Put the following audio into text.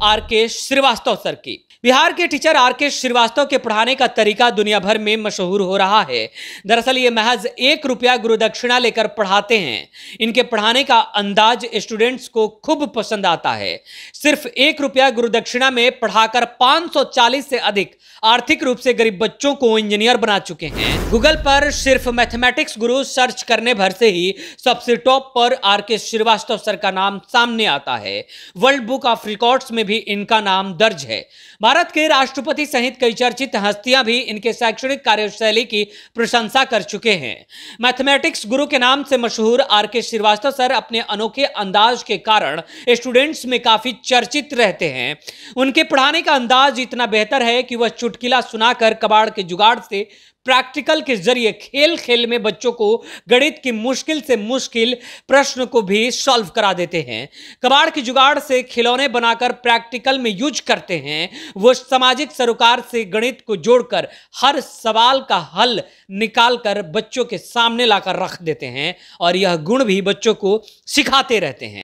Are के Srivastava sir की। बिहार के टीचर आर के श्रीवास्तव के पढ़ाने का तरीका दुनिया भर में मशहूर हो रहा है। दरअसल ये महज एक रुपया गुरु दक्षिणा लेकर पढ़ाते हैं। इनके पढ़ाने का अंदाज स्टूडेंट्स को खूब पसंद आता है। सिर्फ़ एक रुपया गुरु दक्षिणा में पढ़ाकर 540 से अधिक आर्थिक रूप से गरीब बच्चों को इंजीनियर बना चुके हैं। गूगल पर सिर्फ़ मैथमेटिक्स गुरु सर्च करने भर से ही सबसे टॉप पर आर के श्रीवास्तव सर का नाम सामने आता है। वर्ल्ड बुक ऑफ़ रिकॉर्ड्स में भी इनका नाम दर्ज है। भारत के राष्ट्रपति सहित कई चर्चित हस्तियाँ भी इनके शैक्षणिक कार्यशैली की प्रशंसा कर चुके हैं। मैथमेटिक्स गुरु के नाम से मशहूर आर के श्रीवास्तव सर अपने अनोखे अंदाज के कारण स्टूडेंट्स में काफ़ी चर्चित रहते हैं। उनके पढ़ाने का अंदाज इतना बेहतर है कि वह चुटकिला सुनाकर कबाड़ के जुगाड़ से प्रैक्टिकल के ज़रिए खेल खेल में बच्चों को गणित की मुश्किल से मुश्किल प्रश्न को भी सॉल्व करा देते हैं। कबाड़ की जुगाड़ से खिलौने बनाकर प्रैक्टिकल में यूज़ करते हैं। वो सामाजिक सरोकार से गणित को जोड़कर हर सवाल का हल निकालकर बच्चों के सामने लाकर रख देते हैं और यह गुण भी बच्चों को सिखाते रहते हैं।